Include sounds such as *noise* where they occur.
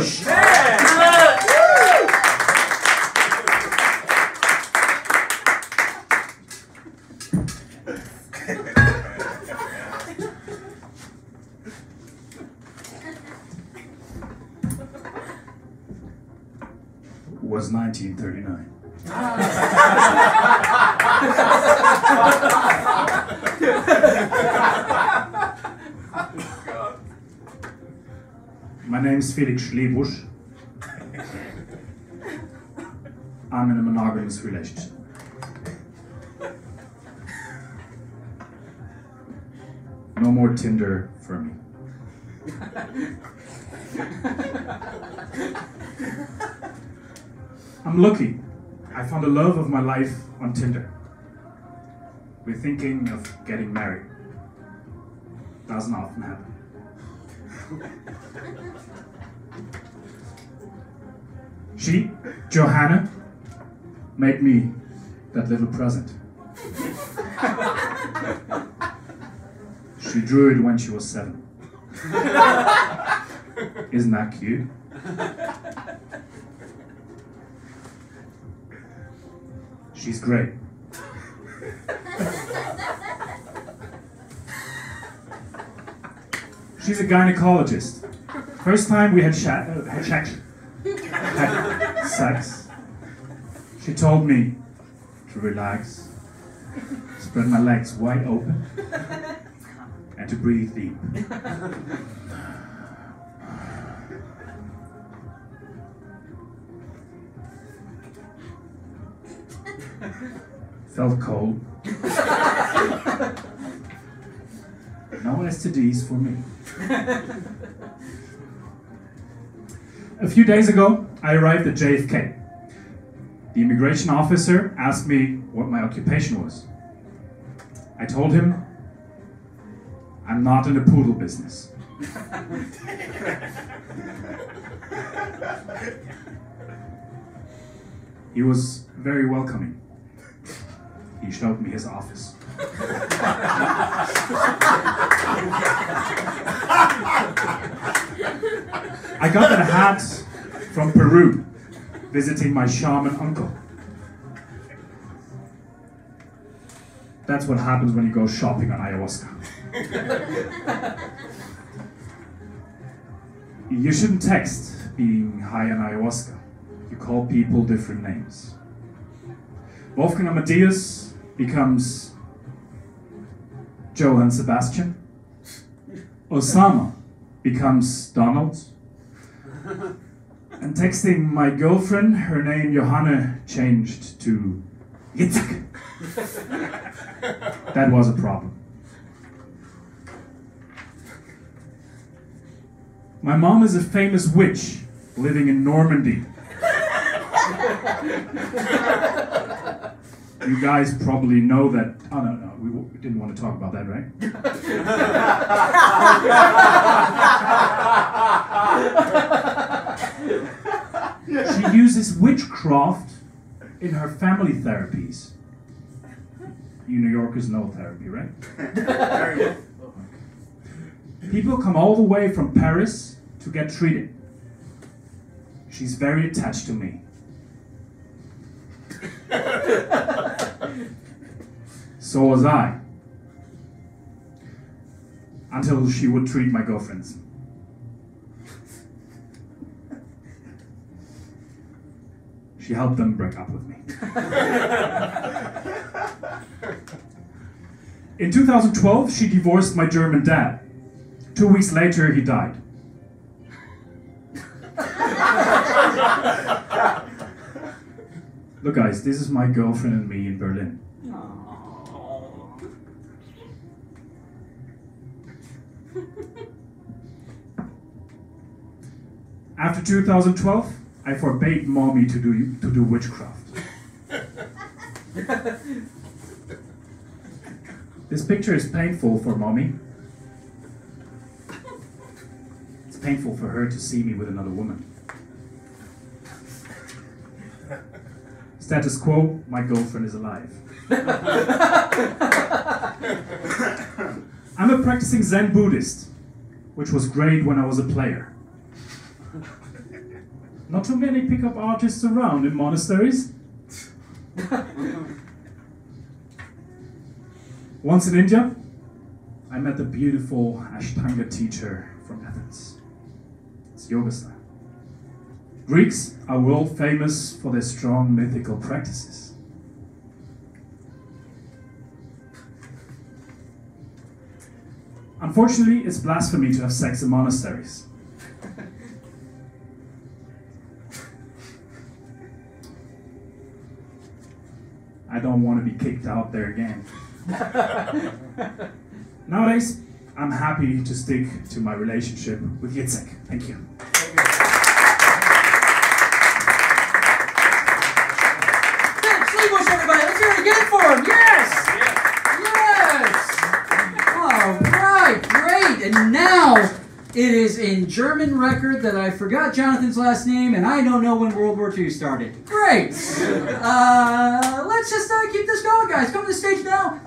Schlebusch. Was 1939. *laughs* *laughs* My name Felix Schlebusch. I'm in a monogamous relationship. No more Tinder for me. I'm lucky. I found the love of my life on Tinder. We're thinking of getting married. Doesn't often happen. *laughs* She, Johanna, made me that little present. she drew it when she was seven. Isn't that cute? She's great. She's a gynecologist. First time we had, uh, had, had sex, she told me to relax, spread my legs wide open, and to breathe deep. Felt cold. No STDs for me. A few days ago, I arrived at JFK. The immigration officer asked me what my occupation was. I told him, I'm not in the poodle business. he was very welcoming. He showed me his office. *laughs* I got that hat from Peru, visiting my shaman uncle. That's what happens when you go shopping on ayahuasca. you shouldn't text being high on ayahuasca. You call people different names. Wolfgang Amadeus becomes Johann Sebastian. Osama becomes Donald. And texting my girlfriend, her name Johanna changed to Yitzhak. that was a problem. My mom is a famous witch living in Normandy. You guys probably know that. Oh, no, no, we, we didn't want to talk about that, right? *laughs* she uses witchcraft in her family therapies. You New Yorkers know therapy, right? People come all the way from Paris to get treated. She's very attached to me. *laughs* so was I. Until she would treat my girlfriends. She helped them break up with me. In 2012, she divorced my German dad. Two weeks later, he died. Look, guys, this is my girlfriend and me in Berlin. After 2012, I forbade mommy to do to do witchcraft. this picture is painful for mommy. It's painful for her to see me with another woman. Status quo, my girlfriend is alive. *laughs* I'm a practicing Zen Buddhist, which was great when I was a player. Not too many pickup artists around in monasteries. Once in India, I met the beautiful Ashtanga teacher from Athens. It's yoga style. Greeks are world famous for their strong mythical practices. Unfortunately, it's blasphemy to have sex in monasteries. I don't want to be kicked out there again. *laughs* Nowadays, I'm happy to stick to my relationship with Yitzhak. Thank you. Thank Philip Sleebush, everybody. Let's hear it again for him. Yes! Yes! All right, great. And now it is in German record that I forgot Jonathan's last name, and I don't know when World War II started. Great. *laughs* Uh, let's just uh, keep this going, guys. Come to the stage now.